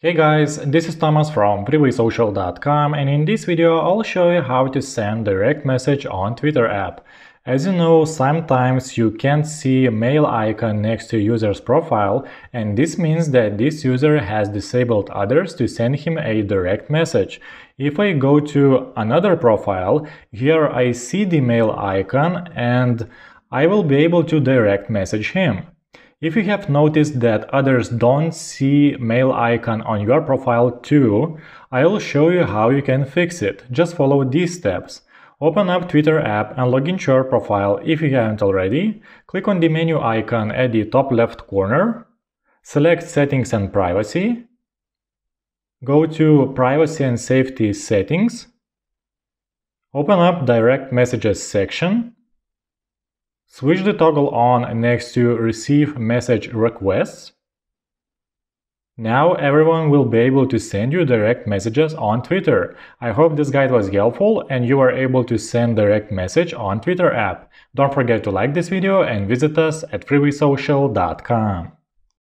Hey guys, this is Thomas from freewaysocial.com and in this video I'll show you how to send direct message on Twitter app. As you know, sometimes you can't see a mail icon next to user's profile and this means that this user has disabled others to send him a direct message. If I go to another profile, here I see the mail icon and I will be able to direct message him. If you have noticed that others don't see mail icon on your profile too, I will show you how you can fix it. Just follow these steps. Open up Twitter app and log into your profile if you haven't already. Click on the menu icon at the top left corner. Select Settings and Privacy. Go to Privacy and Safety Settings. Open up Direct Messages section. Switch the toggle on next to Receive Message Requests. Now everyone will be able to send you direct messages on Twitter. I hope this guide was helpful and you are able to send direct message on Twitter app. Don't forget to like this video and visit us at freewaysocial.com.